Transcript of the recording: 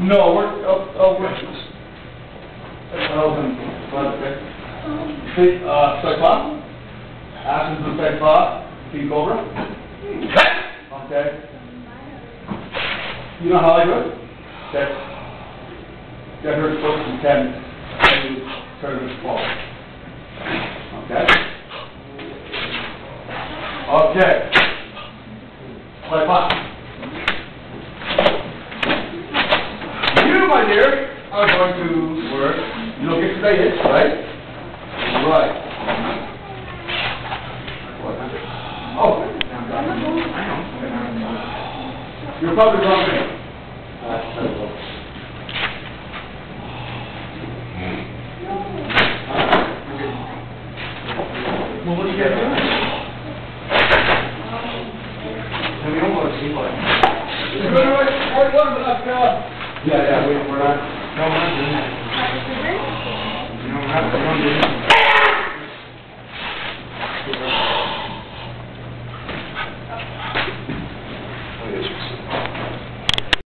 No, we're, oh, oh, we're. Thousand, okay. Uh, Cyclops, Ashes of Cyclops, King Cobra. Okay. You know how I do it? Okay. Get her close to ten, and turn this ball. Okay? Okay. Cyclops. You, my dear, are going to work, you don't get to say it, right? Right. Oh. You're probably wrong. Well, what do you got to do? We don't want to see what. You're going to write, write one, but not, uh, yeah, yeah, we're not, no, we're not doing that. You don't have ah! to not.